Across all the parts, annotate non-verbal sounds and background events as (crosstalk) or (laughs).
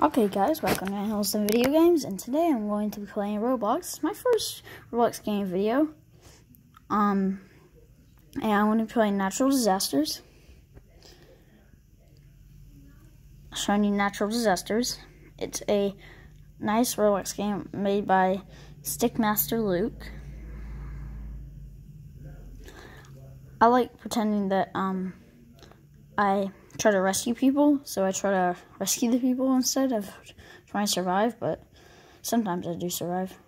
Okay guys, welcome to Animals and Video Games, and today I'm going to be playing Roblox. my first Roblox game video. Um, and I'm going to be playing Natural Disasters. Showing you Natural Disasters. It's a nice Roblox game made by Stickmasterluke. I like pretending that, um, I try to rescue people, so I try to rescue the people instead of trying to survive, but sometimes I do survive.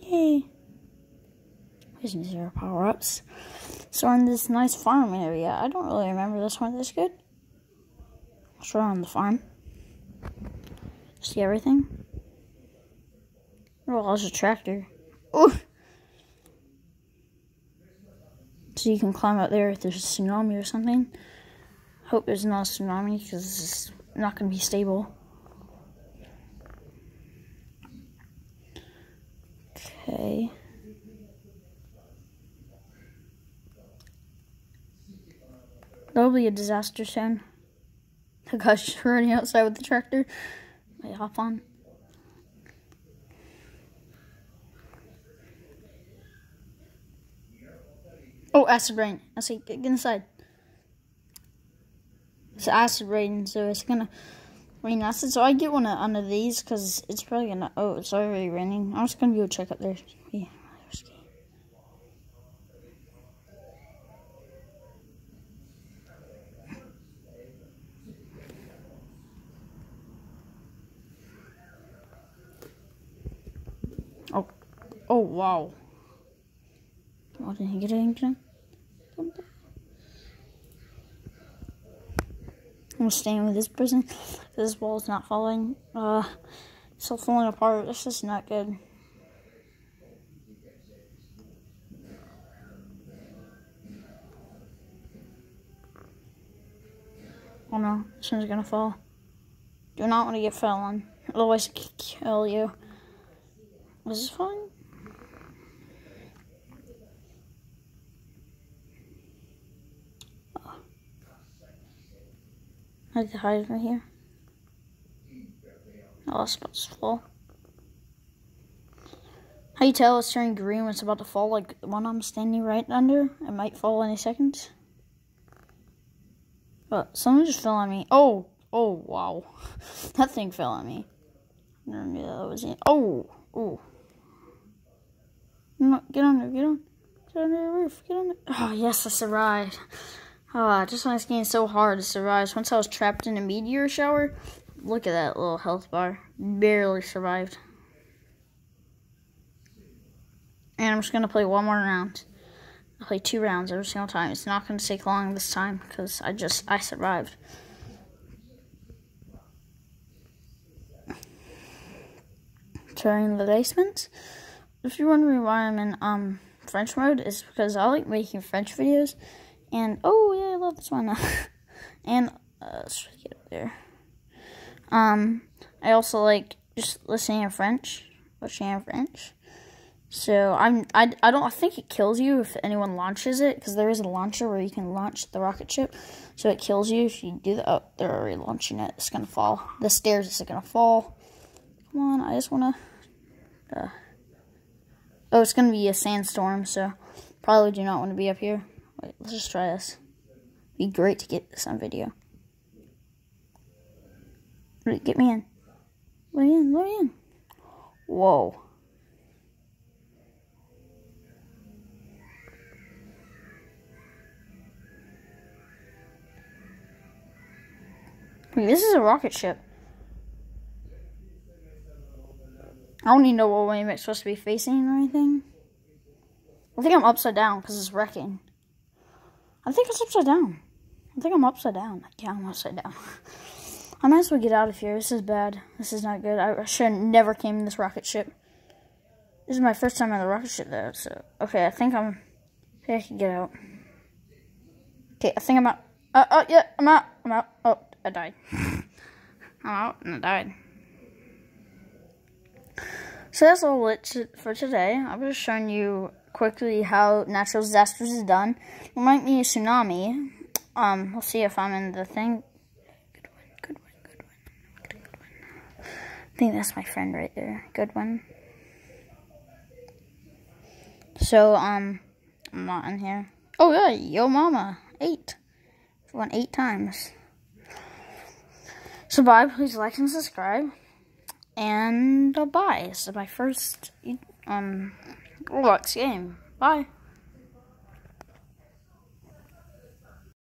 Yay! There's zero power-ups. So in this nice farm area, I don't really remember this one this good. Sure on the farm. See everything? Oh, there's a tractor. Ooh. So you can climb up there if there's a tsunami or something. Hope there's not a tsunami because it's not going to be stable. Okay. That'll be a disaster soon. (laughs) The guy's running outside with the tractor. I hop on. Oh, acid rain. I see. Get inside. It's acid rain, so it's gonna rain acid. So I get one of, under these because it's probably gonna. Oh, it's already raining. I'm just gonna go check up there. Yeah. Oh, oh wow. Oh, did he get I'm staying with this person. This wall is not falling. Uh, it's all falling apart. This is not good. Oh no, this one's gonna fall. Do not want to get fell on, otherwise it kill you. Was this falling? I have to hide right here. Oh, about to fall. How you tell it's turning green when it's about to fall, like the one I'm standing right under? It might fall any second. But someone just fell on me. Oh, oh, wow. (laughs) that thing fell on me. I never knew that was in. Oh, oh. No, get on there, get on. Get on the roof, get on there. Oh, yes, I survived. Ah, oh, just when it's getting so hard to survive. Once I was trapped in a meteor shower, look at that little health bar. Barely survived. And I'm just going to play one more round. I'll play two rounds every single time. It's not going to take long this time because I just, I survived. Turning the basement. If you're wondering why I'm in um French mode, it's because I like making French videos. And oh yeah, I love this one. (laughs) and uh, let's get up there. Um, I also like just listening in French, watching in French. So I'm I, I don't I think it kills you if anyone launches it because there is a launcher where you can launch the rocket ship. So it kills you if you do that. Oh, they're already launching it. It's gonna fall. The stairs is gonna fall. Come on, I just wanna. Uh, oh, it's gonna be a sandstorm, so probably do not want to be up here. Wait, let's just try this. Be great to get this on video. Get me in. Let me in, let me in. Whoa. Wait, this is a rocket ship. I don't even know what way I'm supposed to be facing or anything. I think I'm upside down because it's wrecking. I think it's upside down. I think I'm upside down. Yeah, I'm upside down. (laughs) I might as well get out of here. This is bad. This is not good. I should never came in this rocket ship. This is my first time on the rocket ship, though. So, okay, I think I'm. I think I can get out. Okay, I think I'm out. Uh, oh, yeah, I'm out. I'm out. Oh, I died. (laughs) I'm out and I died. So that's all it for today. I was showing you quickly how natural disasters is done. There might be a tsunami. Um, we'll see if I'm in the thing. Good one, good one, good one, good one. I think that's my friend right there. Good one. So, um, I'm not in here. Oh yeah, yo mama, eight. Won eight times. So bye, please like and subscribe. And uh, bye. This is my first um Roblox game. Bye.